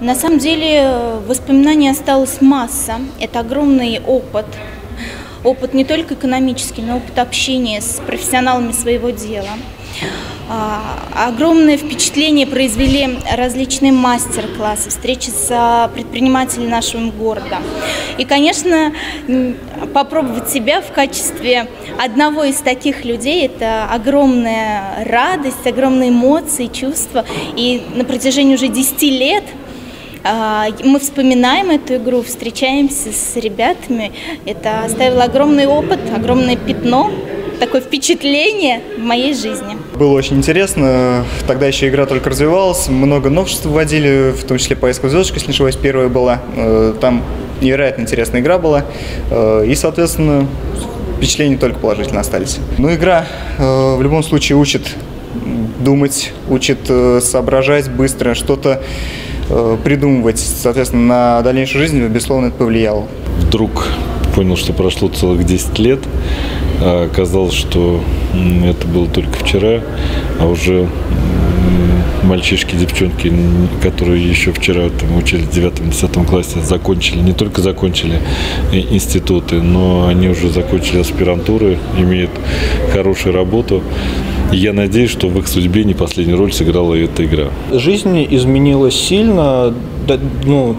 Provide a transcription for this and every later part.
На самом деле воспоминаний осталась масса. Это огромный опыт. Опыт не только экономический, но опыт общения с профессионалами своего дела. А, огромное впечатление произвели различные мастер-классы, встречи с предпринимателями нашего города. И, конечно, попробовать себя в качестве одного из таких людей – это огромная радость, огромные эмоции, чувства. И на протяжении уже 10 лет мы вспоминаем эту игру, встречаемся с ребятами. Это оставило огромный опыт, огромное пятно такое впечатление в моей жизни. Было очень интересно. Тогда еще игра только развивалась, много новшеств вводили, в том числе поездка в звездочку, если не ошибаюсь, первая была. Э, там невероятно интересная игра была. Э, и, соответственно, впечатления только положительно остались. Но игра э, в любом случае учит думать, учит соображать быстро, что-то придумывать. Соответственно, на дальнейшую жизнь, безусловно, это повлияло. Вдруг понял, что прошло целых 10 лет. А оказалось, что это было только вчера, а уже мальчишки, девчонки, которые еще вчера там, учились в 9-10 классе, закончили, не только закончили институты, но они уже закончили аспирантуры, имеют хорошую работу. И я надеюсь, что в их судьбе не последнюю роль сыграла эта игра. Жизнь изменилась сильно, ну,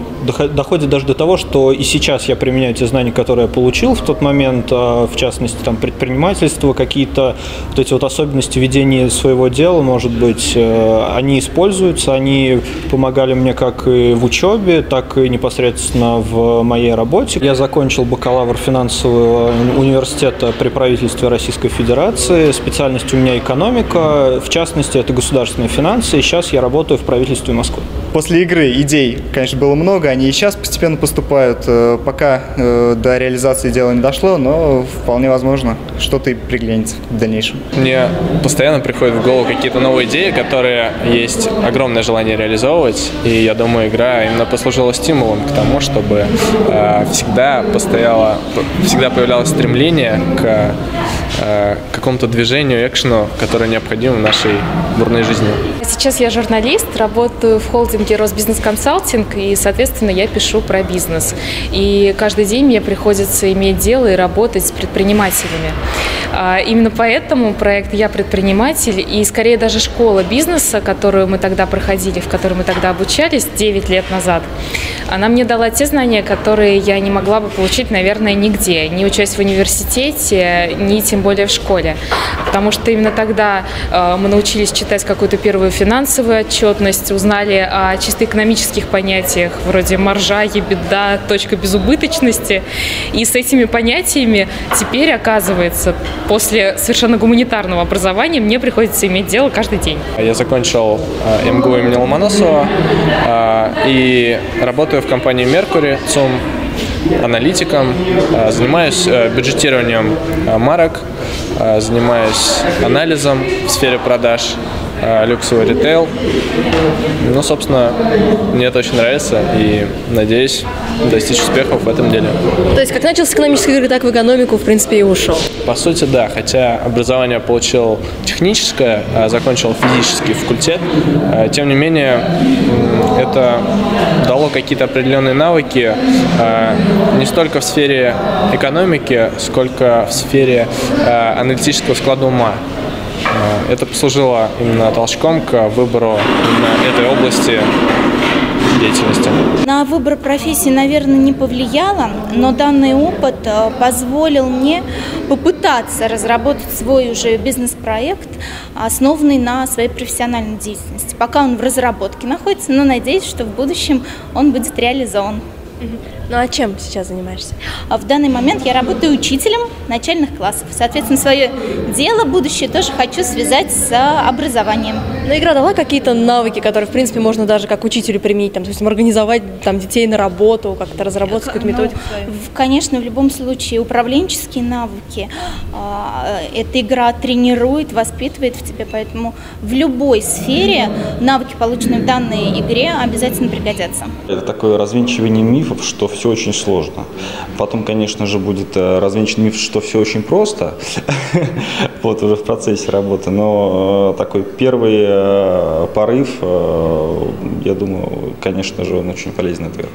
доходит даже до того, что и сейчас я применяю те знания, которые я получил в тот момент, а, в частности, там, предпринимательство, какие-то вот эти вот особенности ведения своего дела, может быть, э, они используются, они помогали мне как и в учебе, так и непосредственно в моей работе. Я закончил бакалавр финансового университета при правительстве Российской Федерации, специальность у меня экономика, в частности, это государственные финансы, и сейчас я работаю в правительстве Москвы. После игры идей, конечно, было много, они и сейчас постепенно поступают, э, пока э, до реализации дела не дошло, но вполне возможно, что-то и приглянется в дальнейшем. Мне постоянно приходят в голову какие-то новые идеи, которые есть огромное желание реализовывать, и я думаю, игра именно послужила стимулом к тому, чтобы э, всегда постояло, всегда появлялось стремление к э, какому-то движению, экшену, которое необходимо в нашей бурной жизни. Сейчас я журналист, работаю в холдинге Росбизнес Консалтинг, и, соответственно, я пишу про бизнес. И каждый день мне приходится иметь дело и работать с предпринимателями. А, именно поэтому проект «Я предприниматель» и, скорее, даже школа бизнеса, которую мы тогда проходили, в которой мы тогда обучались 9 лет назад, она мне дала те знания, которые я не могла бы получить, наверное, нигде, не учась в университете, ни тем более в школе. Потому что именно тогда э, мы научились читать какую-то первую финансовую отчетность, узнали о чисто экономических понятиях, вроде маржа, ебеда, точка безубыточности. И с этими понятиями теперь, оказывается, после совершенно гуманитарного образования мне приходится иметь дело каждый день. Я закончил э, МГУ имени Ломоносова э, и работаю в компании «Меркури», ЦУМ, аналитиком, э, занимаюсь бюджетированием марок, занимаюсь анализом в сфере продаж, люксовый ритейл. Ну, собственно, мне это очень нравится и надеюсь достичь успехов в этом деле. То есть как начал с экономической игры, так в экономику, в принципе, и ушел? По сути, да. Хотя образование получил техническое, а закончил физический факультет. А, тем не менее, это дало какие-то определенные навыки а, не столько в сфере экономики, сколько в сфере аналитического склада ума. Это послужило именно толчком к выбору именно этой области деятельности? На выбор профессии, наверное, не повлияло, но данный опыт э, позволил мне попытаться разработать свой уже бизнес-проект, основанный на своей профессиональной деятельности. Пока он в разработке находится, но надеюсь, что в будущем он будет реализован. Ну а чем сейчас занимаешься? А в данный момент я работаю учителем начальных классов. Соответственно, свое дело будущее тоже хочу связать с образованием. Но игра дала какие-то навыки, которые, в принципе, можно даже как учителю применить, там, то есть организовать там, детей на работу, как-то разработать какую-то ну, методику? Ну, конечно, в любом случае управленческие навыки. А, эта игра тренирует, воспитывает в тебе, поэтому в любой сфере навыки, полученные в данной игре, обязательно пригодятся. Это такое развенчивание мифов, что все все очень сложно. Потом, конечно же, будет э, развенчан миф, что все очень просто, вот уже в процессе работы, но э, такой первый э, порыв, я думаю, конечно же, он очень полезный ответ.